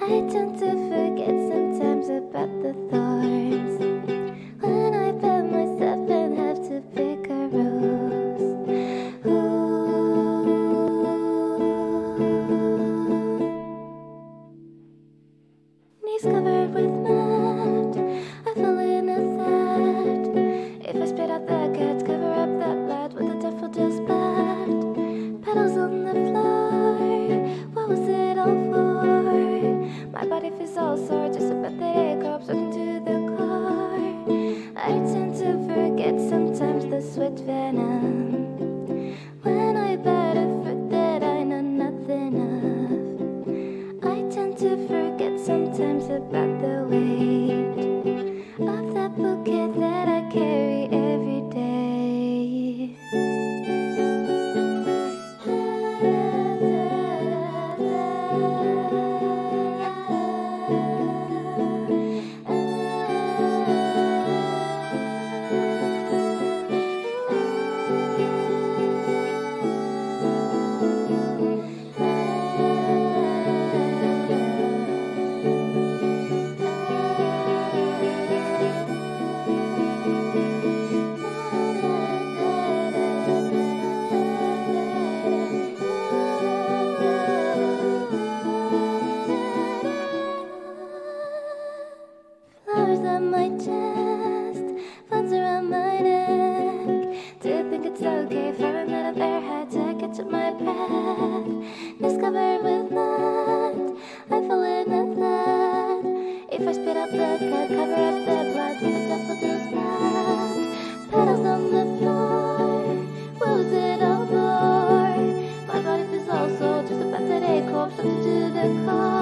I tend to I tend to forget sometimes the sweet venom when I bite a fruit that I know nothing of. I tend to forget. around my chest, buns around my neck. Do you think it's okay for I run of? Had to catch up my breath. Discovered with blood, I fell in a flood. If I spit up blood, cut, cover up the blood with a daffodil's blood. Petals on the floor, what was it all for? My body feels also just about today, corpse up to the core.